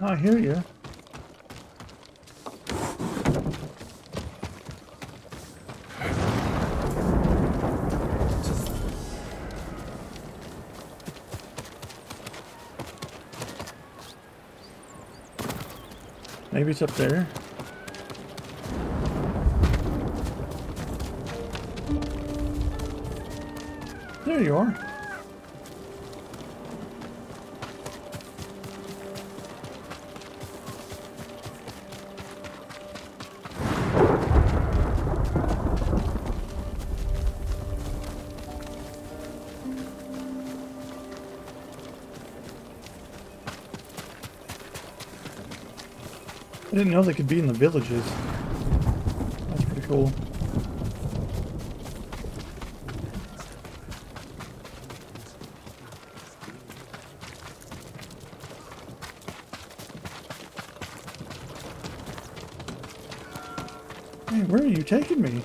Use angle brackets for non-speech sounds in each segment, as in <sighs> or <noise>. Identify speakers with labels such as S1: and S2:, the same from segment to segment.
S1: I hear you. Maybe it's up there. There you are. Didn't know they could be in the villages. That's pretty cool. Hey, where are you taking me?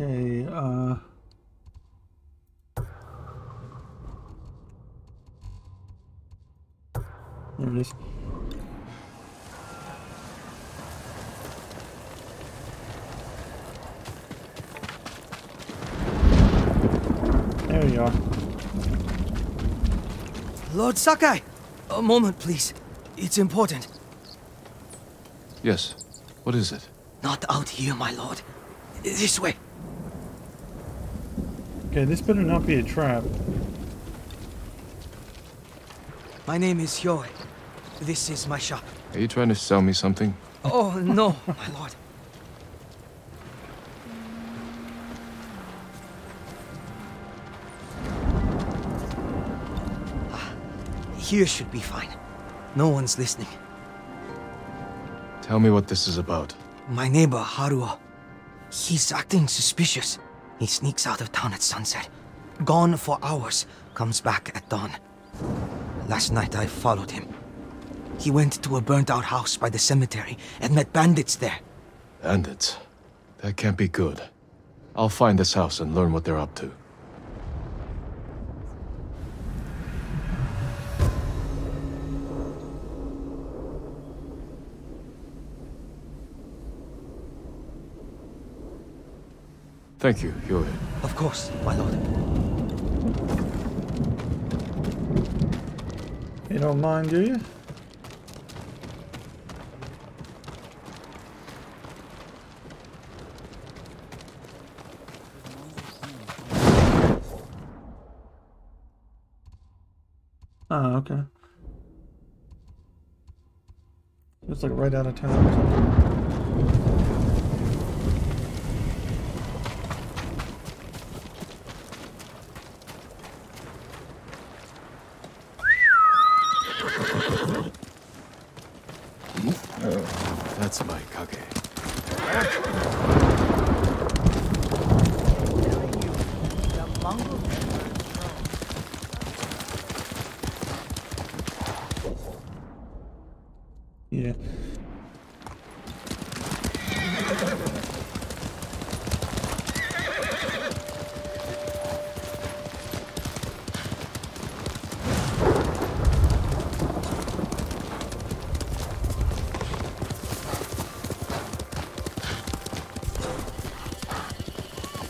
S1: Okay, uh... There it is. There you are.
S2: Lord Sakai! A moment, please. It's important.
S3: Yes. What is it?
S2: Not out here, my lord. This way.
S1: Okay, this better not be a trap.
S2: My name is Hyoe. This is my shop.
S3: Are you trying to sell me something?
S2: Oh, no, my lord. Ah, Here should be fine. No one's listening.
S3: Tell me what this is about.
S2: My neighbor, Haruo. He's acting suspicious. He sneaks out of town at sunset. Gone for hours. Comes back at dawn. Last night I followed him. He went to a burnt out house by the cemetery and met bandits there.
S3: Bandits. That can't be good. I'll find this house and learn what they're up to. Thank you, Hyoe.
S2: Of course, my lord.
S1: You don't mind, do you? Oh, okay. It's like right out of town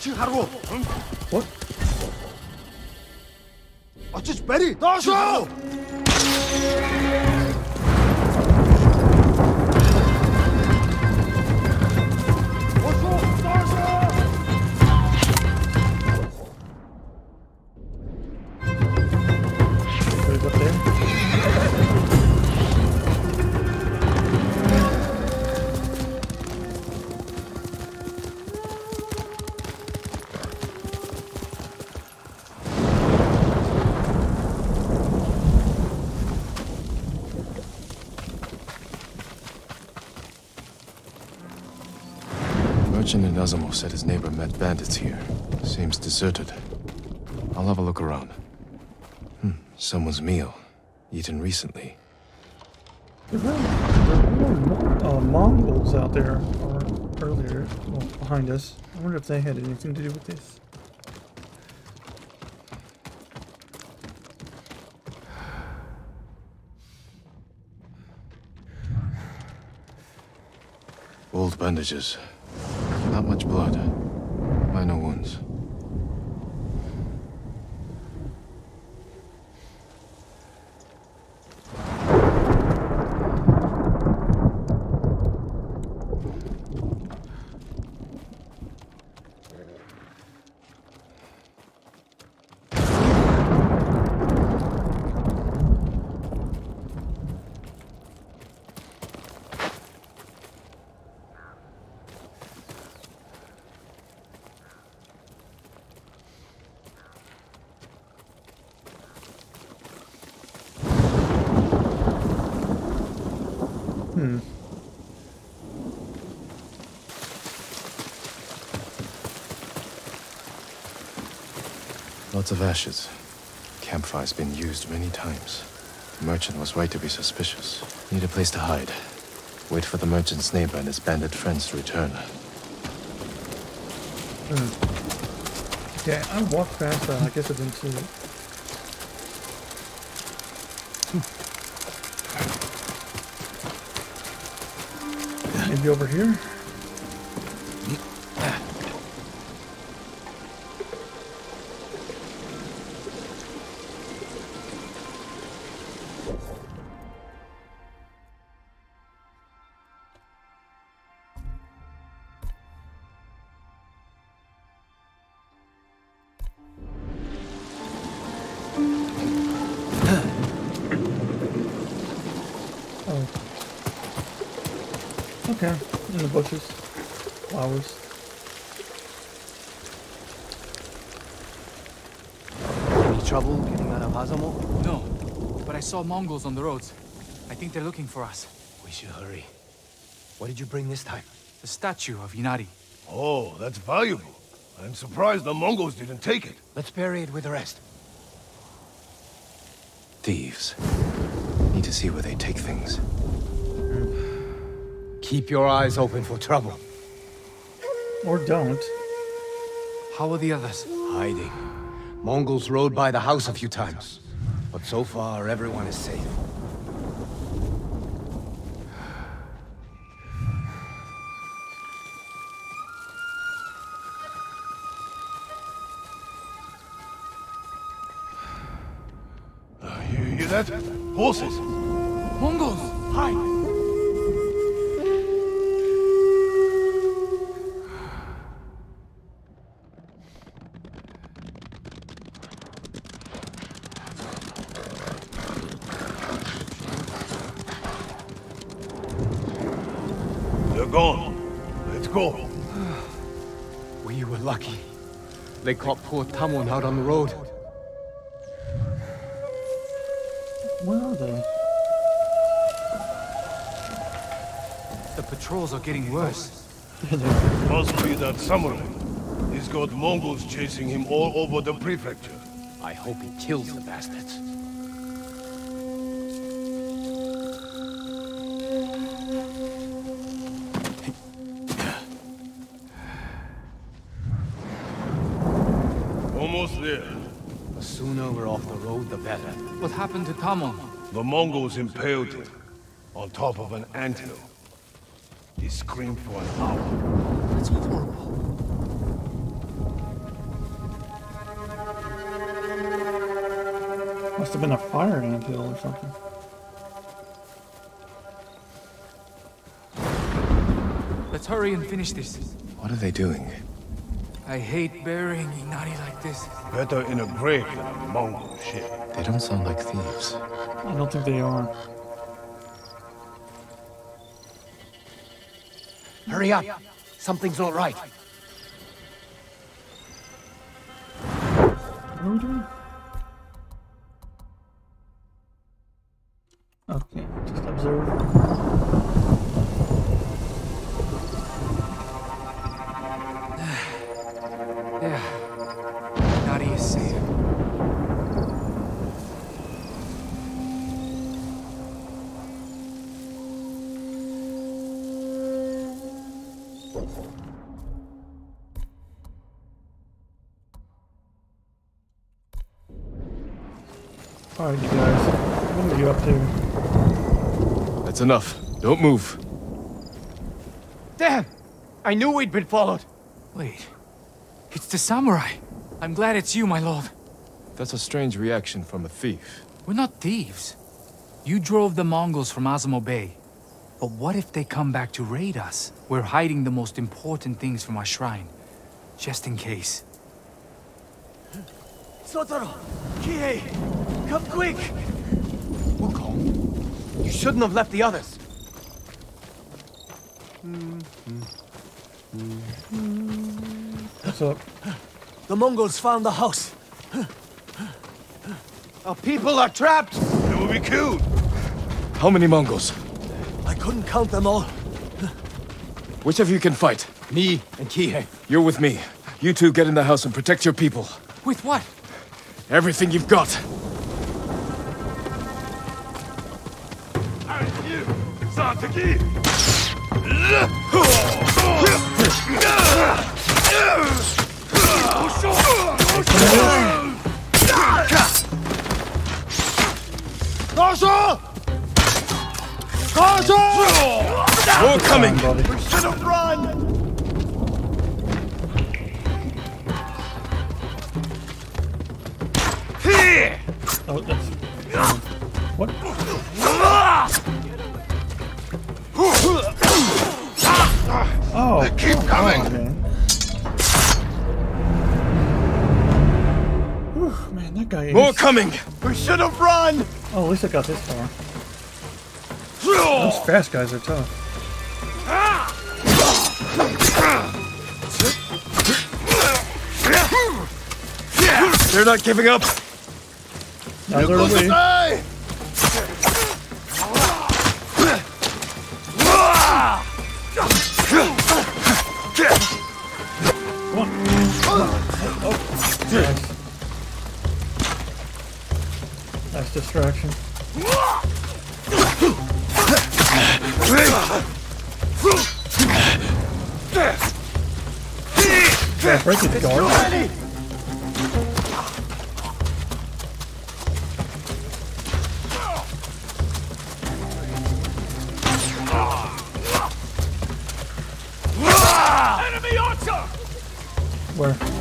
S4: Чи харгу.
S1: Бод. Очиж бари.
S3: Доошоо. In Azamo said his neighbor met bandits here. Seems deserted. I'll have a look around. Hmm, someone's meal. Eaten recently.
S1: There were, uh, Mongols out there or earlier, well, behind us. I wonder if they had anything to do with this.
S3: Old bandages. Much blood. Minor wounds.
S1: Hmm.
S3: Lots of ashes. Campfire's been used many times. The merchant was right to be suspicious. Need a place to hide. Wait for the merchant's neighbor and his bandit friends to return. Hmm.
S1: Yeah, I walked that. I guess I didn't see it. Maybe over here?
S5: Mongols on the roads. I think they're looking for us.
S6: We should hurry. What did you bring this time?
S5: The statue of Inari.
S4: Oh, that's valuable. I'm surprised the Mongols didn't take it.
S6: Let's bury it with the rest.
S3: Thieves. Need to see where they take things.
S6: Keep your eyes open for trouble.
S1: Or don't.
S5: How are the others?
S6: Hiding. Mongols rode by the house a few times. But so far, everyone is safe.
S4: Uh, you hear that? Horses!
S6: They caught poor Tamon out on the road.
S1: Where are they?
S5: The patrols are getting worse.
S4: Must be that samurai. He's got Mongols chasing him all over the prefecture.
S6: I hope he kills the bastards. the better.
S5: What happened to Tamon?
S4: The Mongols impaled him on top of an anthill. He screamed for an hour.
S5: That's horrible.
S1: Must have been a fire anthill or something.
S5: Let's hurry and finish this.
S3: What are they doing?
S5: I hate burying Inari like this.
S4: Better in a grave than a Mongol ship.
S3: They don't sound like thieves.
S1: I don't think they are.
S6: Hurry up! Something's not right.
S1: What are we doing?
S3: Enough. Don't move.
S6: Damn! I knew we'd been followed.
S5: Wait. It's the samurai. I'm glad it's you, my lord.
S3: That's a strange reaction from a thief.
S5: We're not thieves. You drove the Mongols from Azamo Bay. But what if they come back to raid us? We're hiding the most important things from our shrine. Just in case.
S6: Sotaro! Kihei! Come quick! Wukong, you shouldn't have left the others.
S1: What's up?
S6: The Mongols found the house. Our people are trapped!
S4: They will be killed.
S3: How many Mongols?
S6: I couldn't count them all.
S3: Which of you can fight?
S6: Me and Kihei.
S3: You're with me. You two get in the house and protect your people.
S5: With what?
S3: Everything you've got.
S4: Sataki!
S3: More coming!
S1: Buddy.
S6: Should have run!
S1: Oh, that's. What? Oh,
S4: Keep coming!
S1: oh, man. Whew, man, that guy.
S3: More
S1: is-
S3: coming!
S6: We should have run!
S1: Oh, at least I got this far. Those fast guys are tough.
S3: They're not giving up!
S1: Neither are we. Distraction. Yeah, break his guard. Where?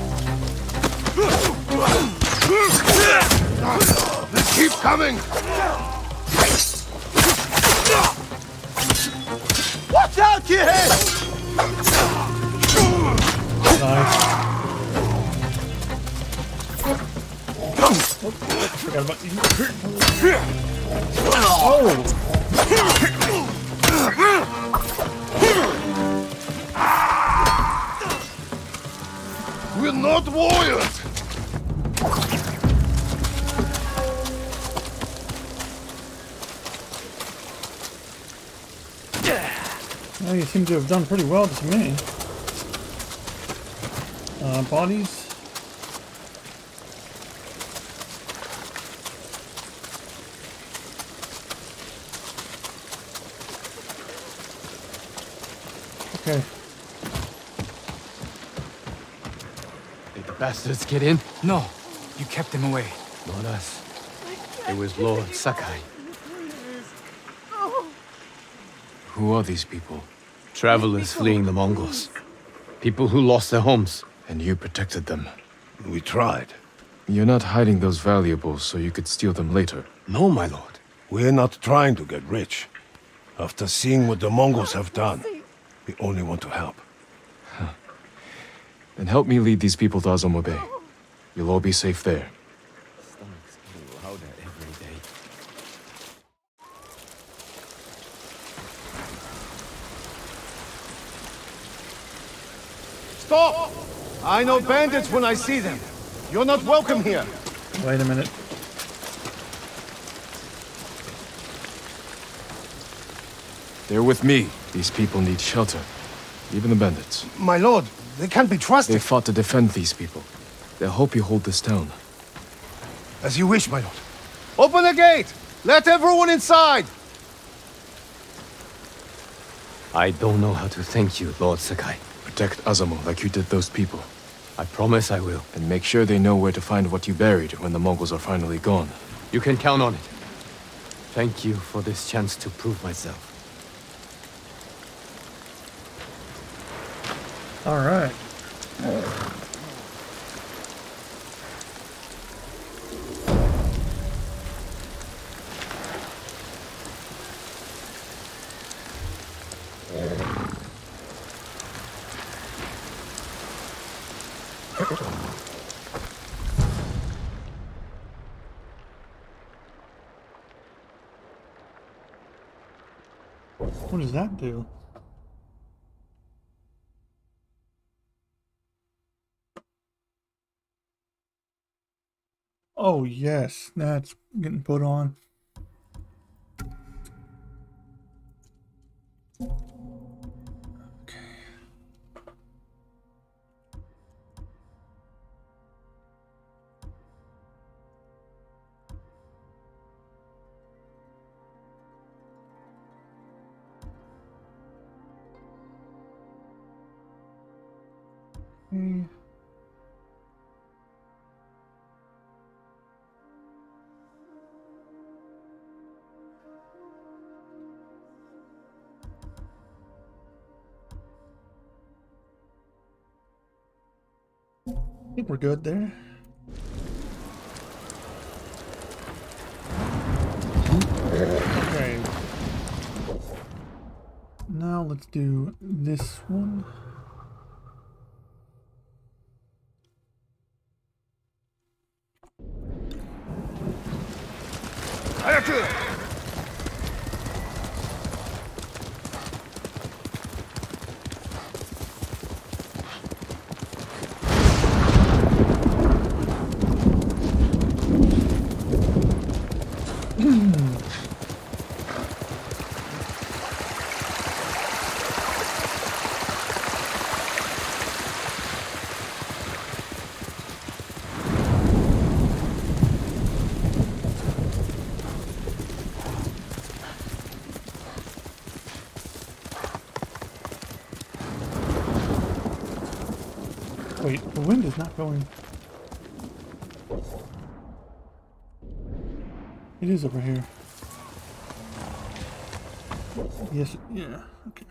S4: Coming!
S6: Watch out,
S1: you. Oh!
S4: We're not warriors!
S1: You seem to have done pretty well to me. Uh, bodies. Okay.
S6: Did the bastards get in?
S5: No, you kept them away.
S6: Not us. It was Lord Sakai.
S3: Who are these people?
S6: Travelers fleeing the Mongols. People who lost their homes.
S3: And you protected them.
S4: We tried.
S3: You're not hiding those valuables so you could steal them later.
S4: No, my lord.
S7: We're not trying to get rich. After seeing what the Mongols have done, we only want to help.
S3: Then help me lead these people to Azamo Bay. You'll all be safe there.
S4: Stop! I know bandits when I see them. You're not welcome here.
S1: Wait a minute.
S3: They're with me. These people need shelter. Even the bandits.
S4: My lord, they can't be trusted.
S3: They fought to defend these people. They'll help you hold this town.
S4: As you wish, my lord. Open the gate! Let everyone inside!
S6: I don't know how to thank you, Lord Sakai.
S3: Protect Azamo like you did those people.
S6: I promise I will.
S3: And make sure they know where to find what you buried when the Mongols are finally gone.
S6: You can count on it. Thank you for this chance to prove myself.
S1: All right. Do? Oh yes, that's getting put on. Okay. I think we're good there. Okay. Now let's do this one. Wait, the wind is not going. It is over here. Yes, yeah, okay.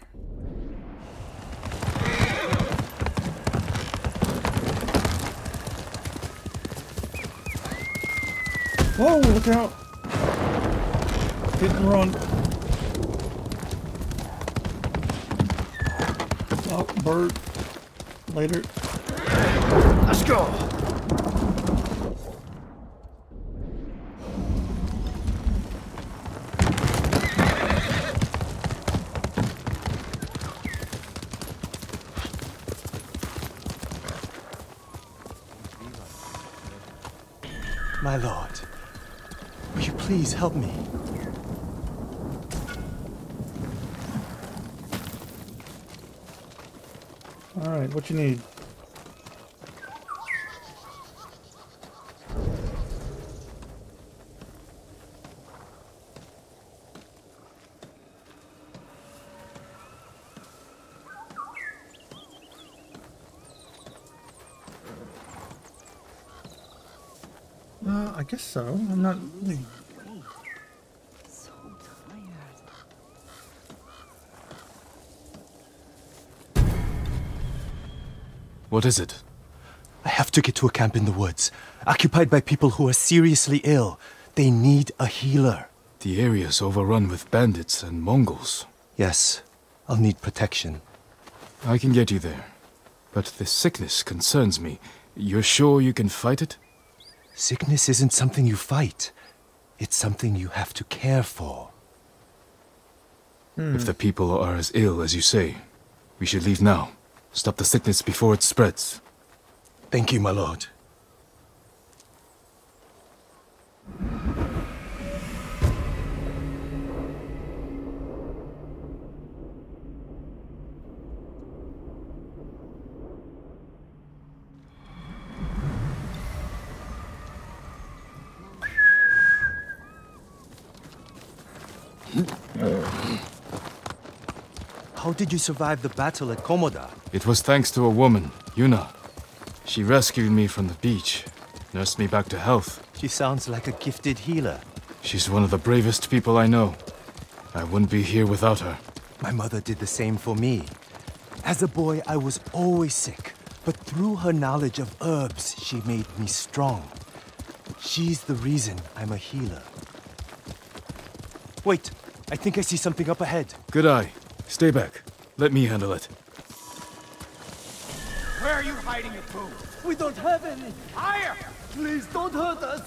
S1: Whoa, look out! Hit and run. Oh, bird. Later.
S4: Let's go!
S8: My lord, will you please help me?
S1: Alright, what you need? Uh, I guess so. I'm not really...
S9: So tired.
S3: What is it?
S8: I have to to get to a camp in the woods, occupied by people who are seriously ill. They need a healer.
S3: The area's overrun with bandits and Mongols.
S8: Yes, I'll need protection.
S3: I can get you there. But this sickness concerns me. You're sure you can fight it?
S8: Sickness isn't something you fight. It's something you have to care for. Hmm.
S3: If the people are as ill as you say, we should leave now. Stop the sickness before it spreads.
S8: Thank you, my lord. Did you survive the battle at Komoda?
S3: It was thanks to a woman, Yuna. She rescued me from the beach, nursed me back to health.
S8: She sounds like a gifted healer.
S3: She's one of the bravest people I know. I wouldn't be here without her.
S8: My mother did the same for me. As a boy, I was always sick, but through her knowledge of herbs, she made me strong. She's the reason I'm a healer. Wait, I think I see something up ahead.
S3: Good eye. Stay back. Let me handle it.
S10: Where are you hiding it to?
S8: We don't have any.
S10: Higher!
S8: Please don't hurt us.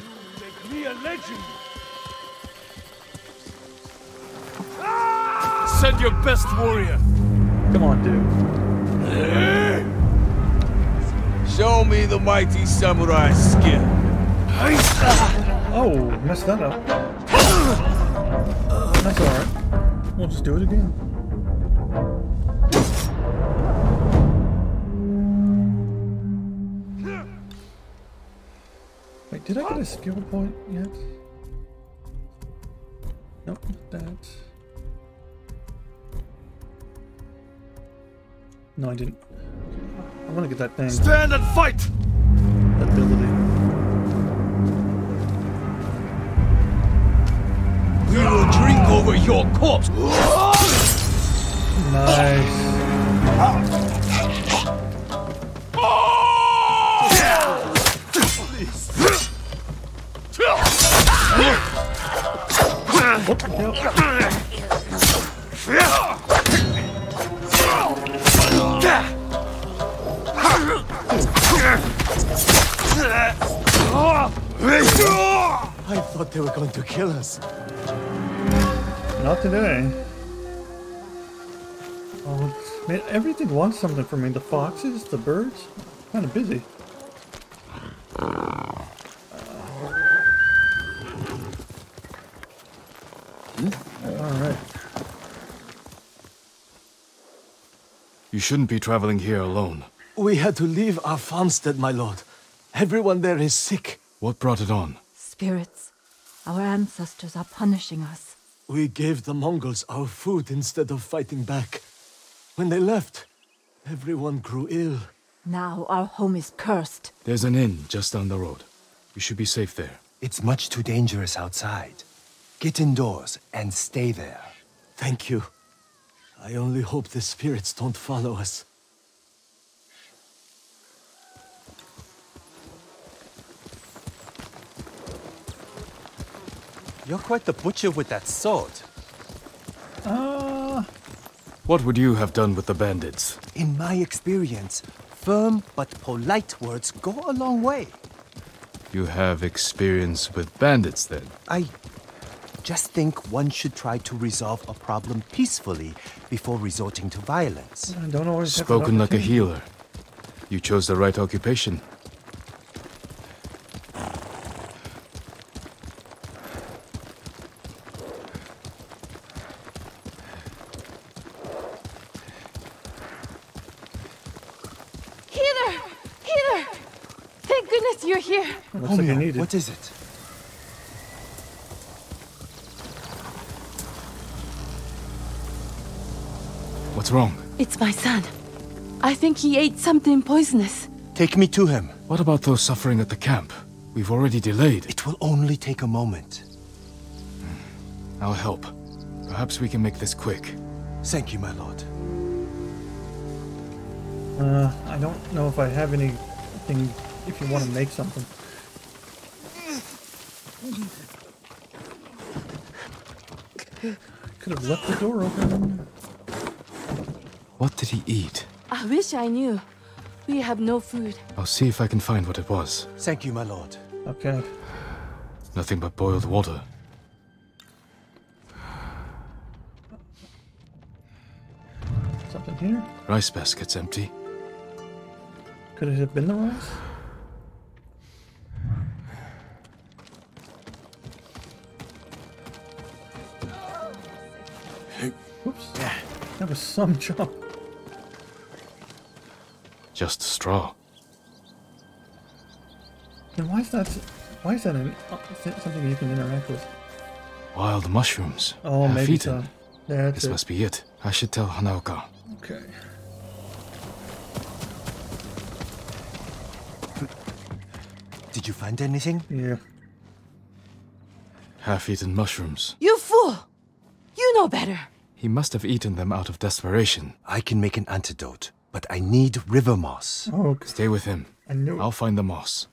S10: You make me a legend!
S3: Send your best warrior!
S1: Come on, dude.
S4: Show me the mighty samurai skill. Ah.
S1: Oh, messed that up. We'll just do it again. Wait, did I get a skill point yet? Nope, not that. No, I didn't. I want to get that thing.
S3: Stand and fight!
S1: That ability.
S4: Drink over your corpse.
S1: Nice. What the hell?
S8: I thought they were going to kill us.
S1: Not today. Oh, man, everything wants something from me. The foxes, the birds, kind of busy. All right.
S3: You shouldn't be traveling here alone.
S8: We had to leave our farmstead, my lord. Everyone there is sick.
S3: What brought it on?
S11: Spirits. Our ancestors are punishing us.
S8: We gave the Mongols our food instead of fighting back. When they left, everyone grew ill.
S11: Now our home is cursed.
S3: There's an inn just down the road. You should be safe there.
S8: It's much too dangerous outside. Get indoors and stay there. Thank you. I only hope the spirits don't follow us. You're quite the butcher with that sword.
S1: Uh,
S3: What would you have done with the bandits?
S8: In my experience, firm but polite words go a long way.
S3: You have experience with bandits, then?
S8: I just think one should try to resolve a problem peacefully before resorting to violence.
S1: I don't always have
S3: Spoken like a healer. You chose the right occupation.
S11: Healer! Healer! Thank goodness you're here.
S1: Looks like I need it.
S8: What is it?
S3: What's wrong?
S11: It's my son. I think he ate something poisonous.
S8: Take me to him.
S3: What about those suffering at the camp? We've already delayed.
S8: It will only take a moment.
S3: I'll help. Perhaps we can make this quick.
S8: Thank you, my lord.
S1: Uh, I don't know if I have anything if you want to make something. Could have left the door open.
S3: What did he eat?
S11: I wish I knew. We have no food.
S3: I'll see if I can find what it was.
S8: Thank you, my lord.
S1: Okay.
S3: Nothing but boiled water.
S1: Something here?
S3: Rice basket's empty.
S1: Could it have been the rice? Oops. Yeah. That was some <laughs> jump.
S3: Just a straw.
S1: Then why is that? Why is that an, uh, something you can interact with?
S3: Wild mushrooms.
S1: Oh,
S3: Half
S1: maybe
S3: eaten.
S1: so. That's
S3: This
S1: it.
S3: must be it. I should tell Hanaoka.
S1: Okay.
S8: Did you find anything?
S1: Yeah.
S3: Half-eaten mushrooms.
S11: You fool! You know better.
S3: He must have eaten them out of desperation.
S8: I can make an antidote, but I need river moss.
S1: Oh, okay.
S3: Stay with him.
S1: I knew.
S3: I'll find the moss.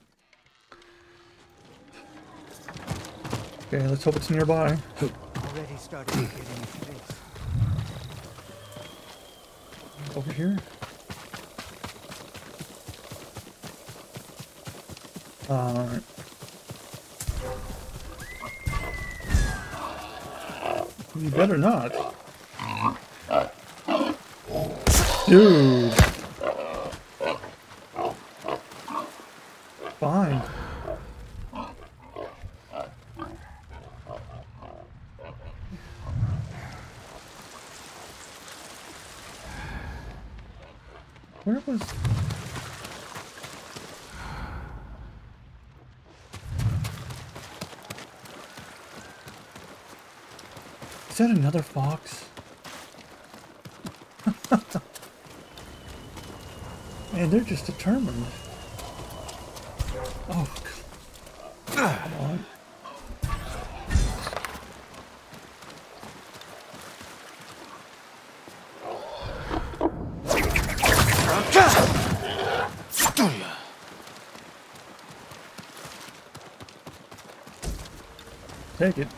S1: Okay, let's hope it's nearby.
S6: Already started getting space.
S1: Over here. Alright. You better not. Dude. Fine. Where was... Is that another fox? They're just determined. Oh, come on. Take it.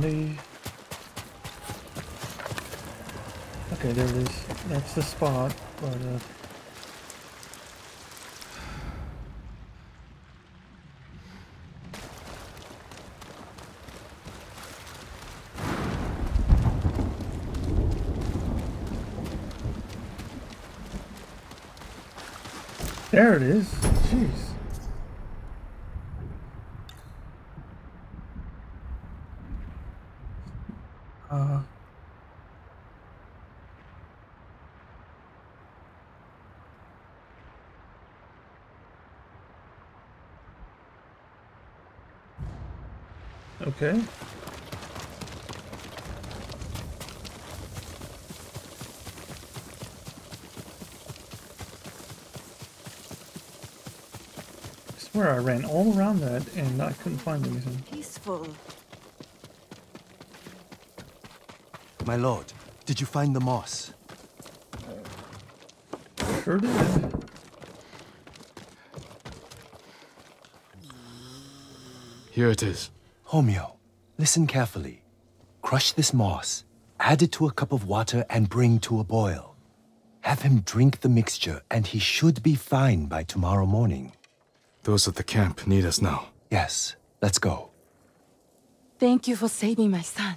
S1: Body. Okay, there it is. That's the spot, but uh, there it is. Jeez. Uh. Okay. I swear I ran all around that and I couldn't find anything.
S11: Peaceful.
S8: My lord, did you find the moss?
S1: Sure did.
S3: Here it is.
S8: Homeo, listen carefully. Crush this moss, add it to a cup of water, and bring to a boil. Have him drink the mixture, and he should be fine by tomorrow morning.
S3: Those at the camp need us now.
S8: Yes, let's go.
S11: Thank you for saving my son.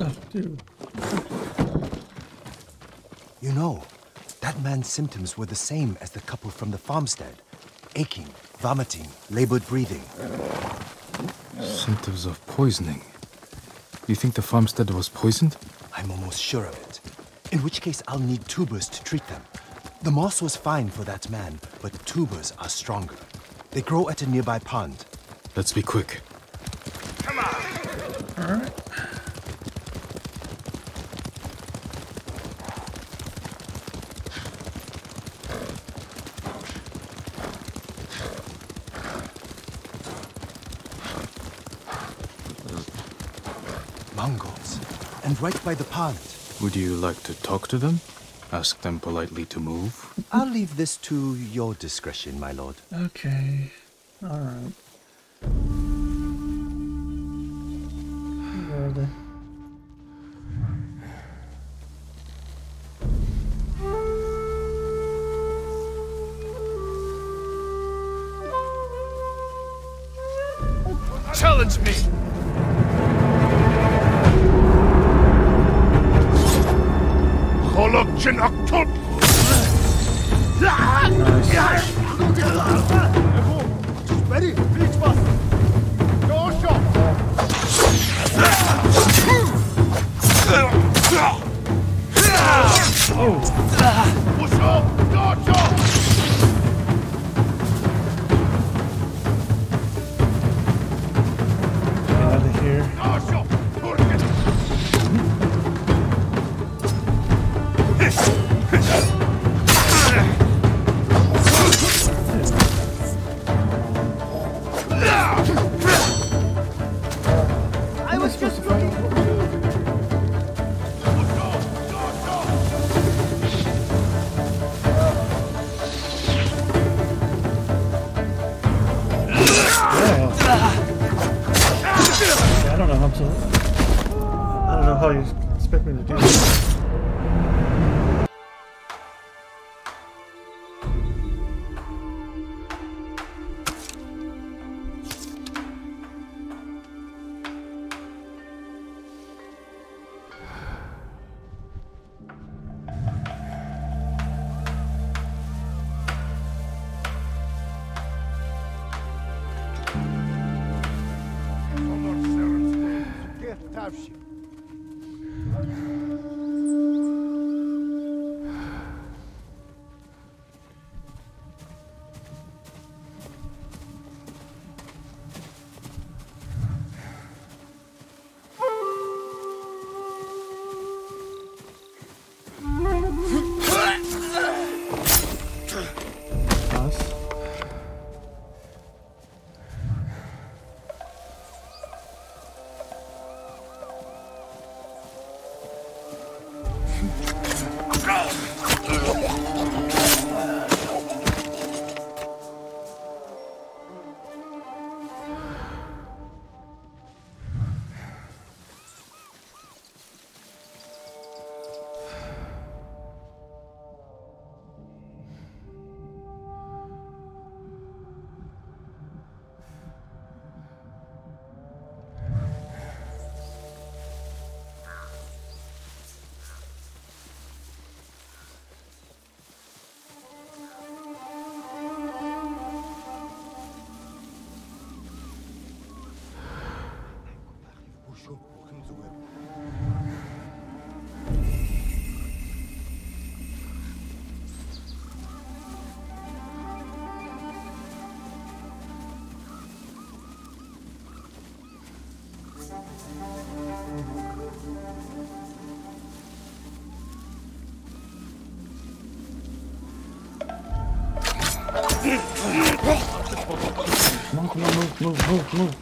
S1: Oh, dude.
S8: You know, that man's symptoms were the same as the couple from the farmstead. Aching, vomiting, labored breathing.
S3: Symptoms of poisoning. You think the farmstead was poisoned?
S8: I'm almost sure of it. In which case, I'll need tubers to treat them. The moss was fine for that man, but tubers are stronger. They grow at a nearby pond.
S3: Let's be quick.
S1: Alright.
S8: Mongols. And right by the pond.
S3: Would you like to talk to them? Ask them politely to move?
S8: I'll leave this to your discretion, my lord.
S1: Okay. Alright. Come on, come on,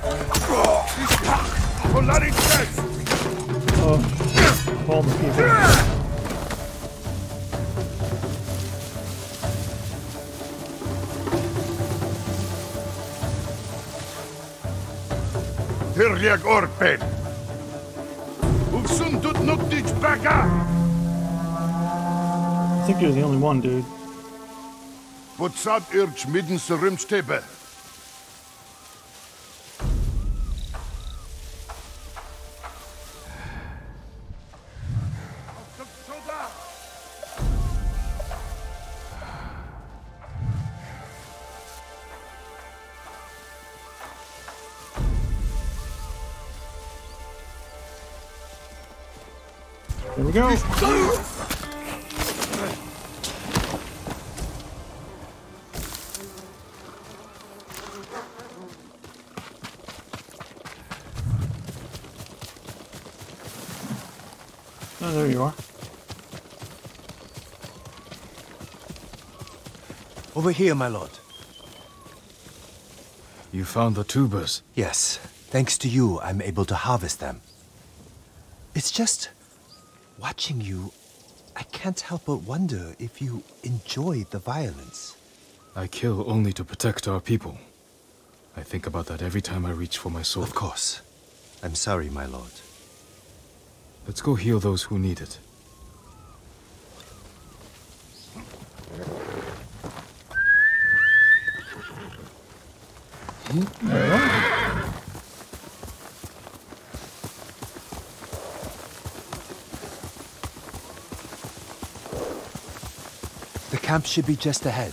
S1: Oh, all the people.
S10: Hirjak Orpen! Uksun tut nuktich baka!
S1: I think you're the only one, dude.
S10: Putsat irch midden serimstebe.
S1: We go. Oh, there you are.
S6: Over here, my lord.
S3: You found the tubers.
S8: Yes, thanks to you, I'm able to harvest them. It's just watching you, I can't help but wonder if you enjoy the violence.
S3: I kill only to protect our people. I think about that every time I reach for my sword.
S8: Of course. I'm sorry, my lord.
S3: Let's go heal those who need it. Hmm?
S8: The camp should be just ahead.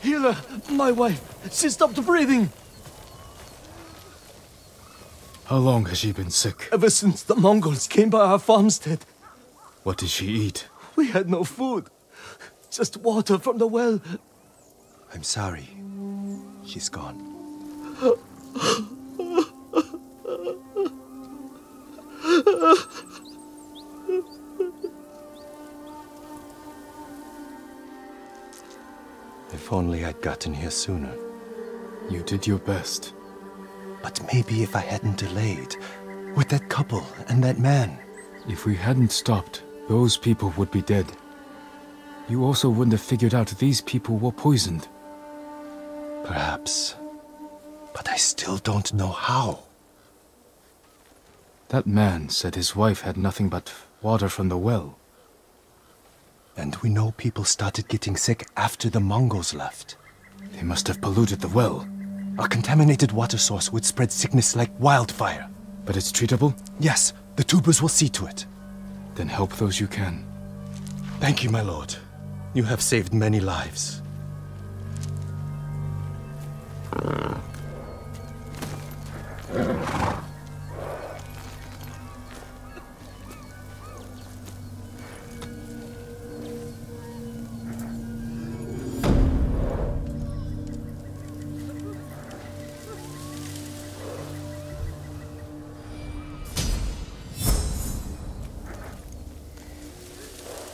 S12: Healer, my wife, she stopped breathing
S3: How long has she been sick?
S12: ever since the Mongols came by our farmstead.
S3: What did she eat?
S12: We had no food, just water from the well.
S8: I'm sorry. She's gone. If only I'd gotten here sooner.
S3: You did your best.
S8: But maybe if I hadn't delayed, with that couple and that man.
S3: If we hadn't stopped, those people would be dead. You also wouldn't have figured out these people were poisoned.
S8: Perhaps. But I still don't know how.
S3: That man said his wife had nothing but water from the well.
S8: And we know people started getting sick after the Mongols left.
S3: They must have polluted the well.
S8: A contaminated water source would spread sickness like wildfire.
S3: But it's treatable?
S8: Yes, the tubers will see to it.
S3: Then help those you can.
S8: Thank you, my lord. You have saved many lives.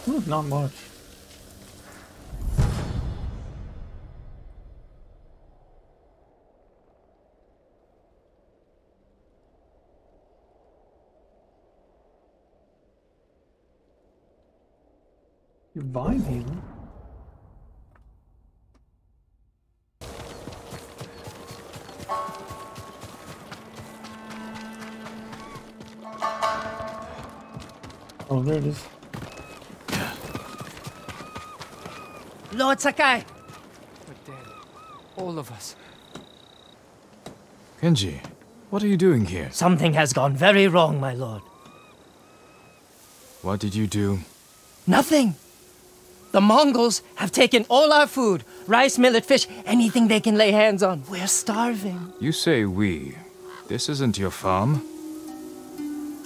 S1: Hmm, not much. Vine healer? Oh, there it is.
S13: Lord Sakai!
S5: We're dead. All of us.
S3: Kenji, what are you doing here?
S13: Something has gone very wrong, my lord.
S3: What did you do?
S13: Nothing! The Mongols have taken all our food rice, millet, fish, anything they can lay hands on. We're starving.
S3: You say we. This isn't your farm.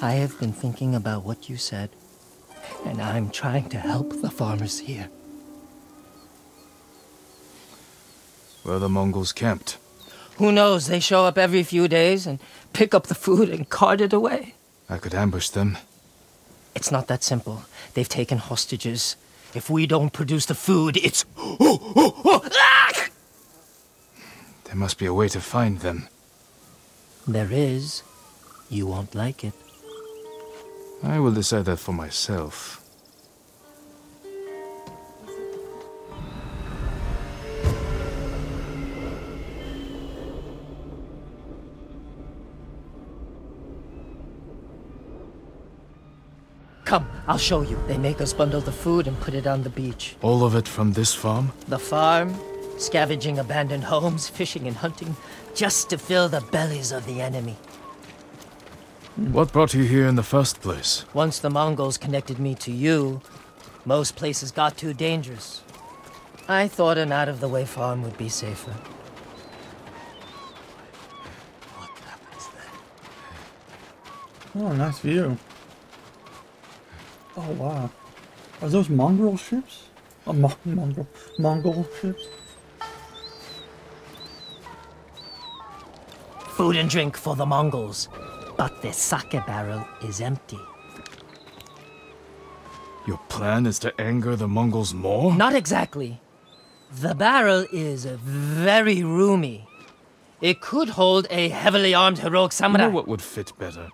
S13: I have been thinking about what you said, and I'm trying to help the farmers here.
S3: Where the Mongols camped.
S13: Who knows? They show up every few days and pick up the food and cart it away.
S3: I could ambush them.
S13: It's not that simple. They've taken hostages. If we don't produce the food, it's.
S3: There must be a way to find them.
S13: There is. You won't like it.
S3: I will decide that for myself.
S13: Come, I'll show you. They make us bundle the food and put it on the beach.
S3: All of it from this farm?
S13: The farm, scavenging abandoned homes, fishing and hunting, just to fill the bellies of the enemy.
S3: What brought you here in the first place?
S13: Once the Mongols connected me to you, most places got too dangerous. I thought an out of the way farm would be safer. What happens then?
S1: Oh, nice view. Oh, wow. Are those mongrel ships? Oh, Mo Mongol, Mongol ships?
S13: Food and drink for the Mongols, but the sake barrel is empty.
S3: Your plan is to anger the Mongols more?
S13: Not exactly. The barrel is very roomy. It could hold a heavily armed heroic
S3: You
S13: samurai.
S3: know what would fit better?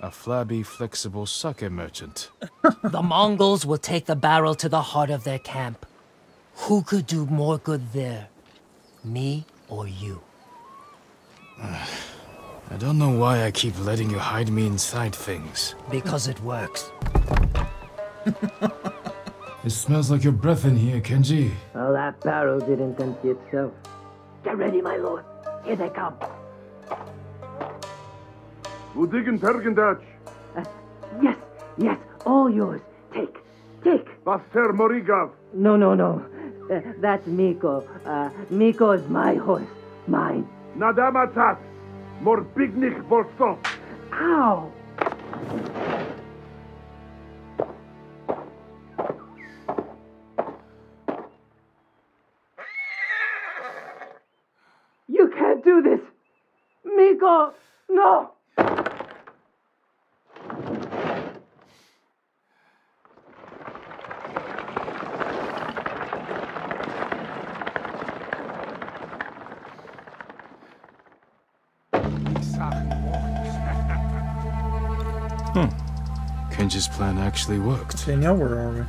S3: A flabby, flexible sake merchant. <laughs>
S13: the Mongols will take the barrel to the heart of their camp. Who could do more good there? Me or you? <sighs>
S3: I don't know why I keep letting you hide me inside things.
S13: Because it works. <laughs>
S3: It smells like your breath in here, Kenji.
S13: Well, that barrel didn't empty itself. Get ready, my lord. Here they come.
S10: Udigen Pergendach.
S13: Yes, yes, all yours. Take, take.
S10: Vaster Morigav.
S13: No, no, no. Uh, that's Miko. Uh, Miko is my horse. Mine.
S10: Nadamatat. Morbignik Volstov.
S13: Ow! You can't do this! Miko! No!
S3: Kenji's plan actually worked.
S1: Okay, now where are we?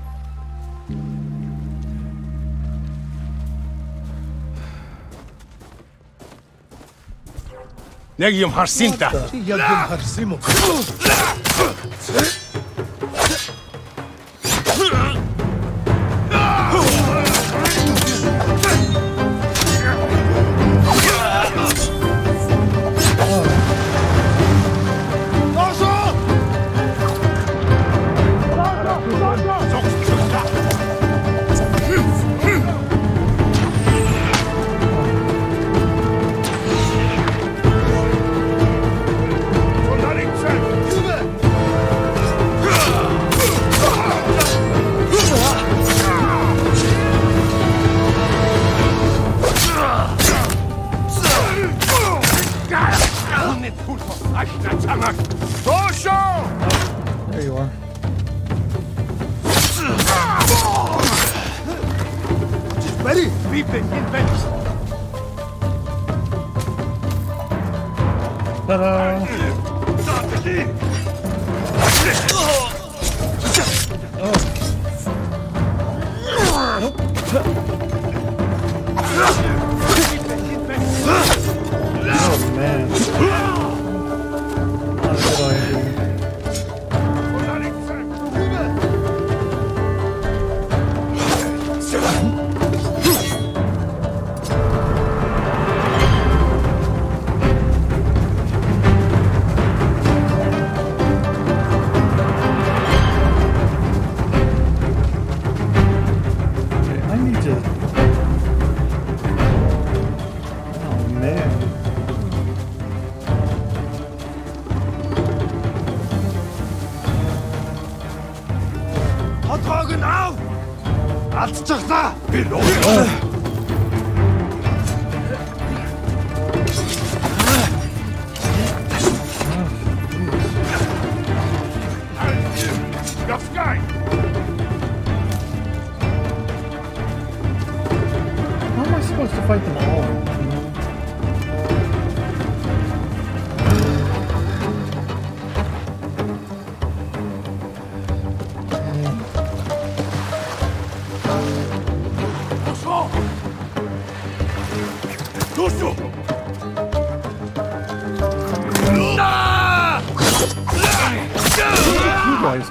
S4: Negium Harsinta. <laughs>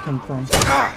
S1: come from?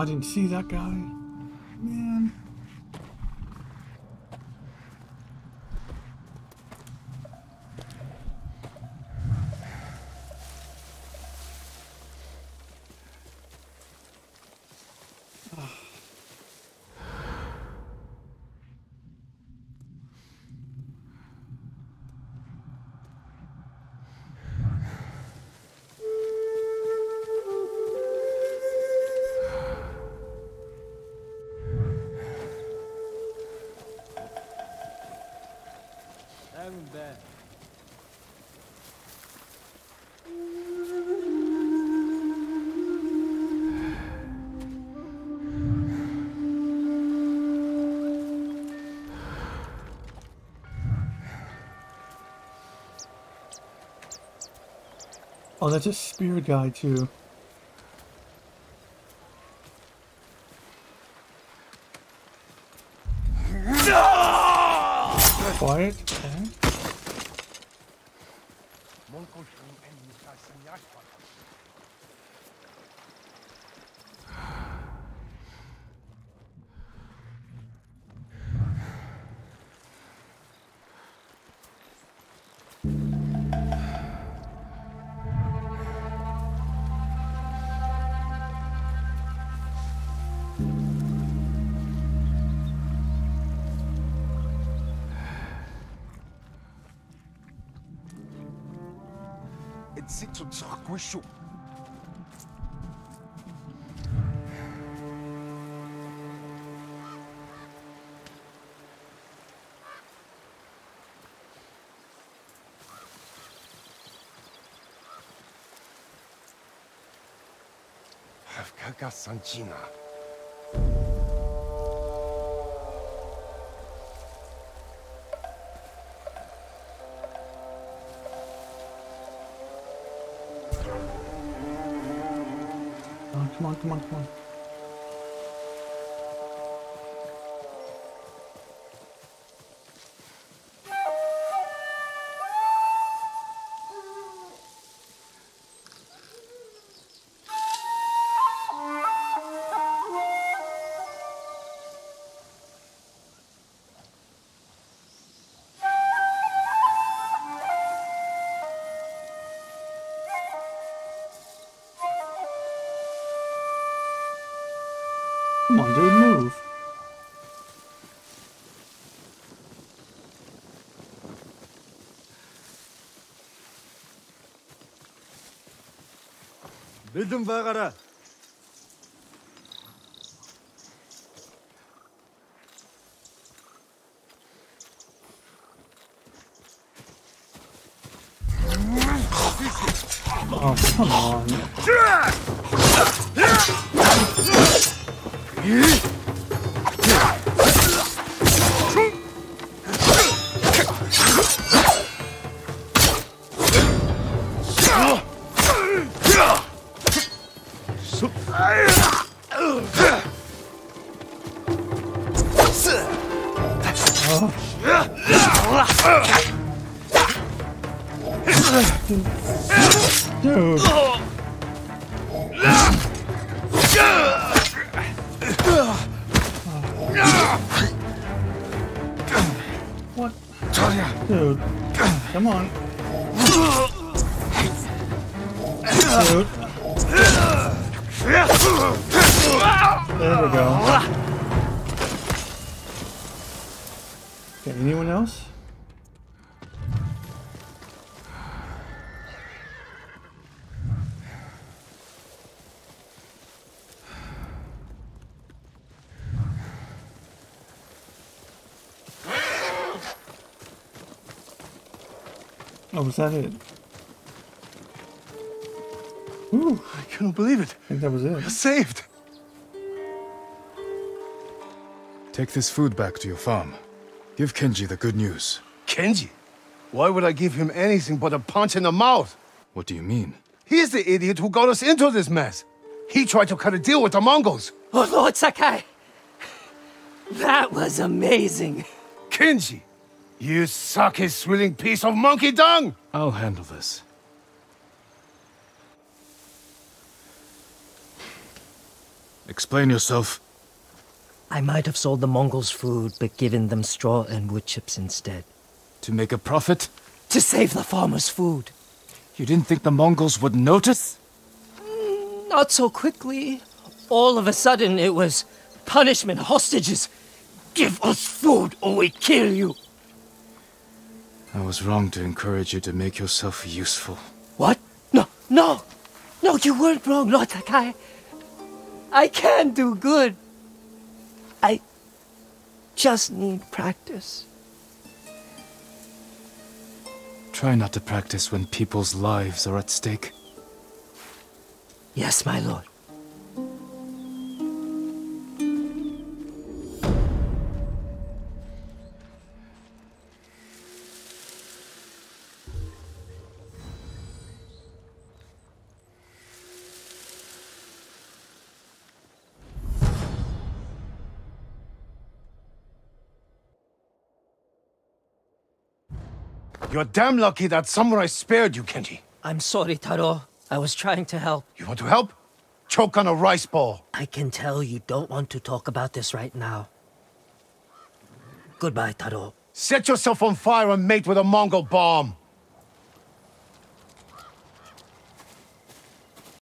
S1: I didn't see that guy. Oh, that's a spear guy too. 这臭
S10: 狗屎！还敢敢算
S1: 计我！Come on, come on, come on. Come on, dude, move.
S12: Bildim Vagara.
S1: Oh, come on. Dude. Was that it? Ooh,
S4: I couldn't believe it.
S1: I think that was it.
S4: You're saved.
S3: Take this food back to your farm. Give Kenji the good news.
S4: Kenji? Why would I give him anything but a punch in the mouth?
S3: What do you mean?
S4: He's the idiot who got us into this mess. He tried to cut a deal with the Mongols.
S13: Oh, Lord Sakai! That was amazing.
S4: Kenji, you suck his swilling piece of monkey dung!
S3: I'll handle this. Explain yourself.
S13: I might have sold the Mongols food, but given them straw and wood chips instead.
S3: To make a profit?
S13: To save the farmers' food.
S3: You didn't think the Mongols would notice?
S13: Not so quickly. All of a sudden, it was punishment, hostages. Give us food or we kill you.
S3: I was wrong to encourage you to make yourself useful.
S13: What? No, no! No, you weren't wrong, Lord Sakai. I can do good. I just need practice.
S3: Try not to practice when people's lives are at stake.
S13: Yes, my lord.
S4: You're damn lucky that samurai spared you, Kenji.
S13: I'm sorry, Taro. I was trying to help.
S4: You want to help? Choke on a rice ball.
S13: I can tell you don't want to talk about this right now. Goodbye, Taro.
S4: Set yourself on fire and mate with a Mongol bomb.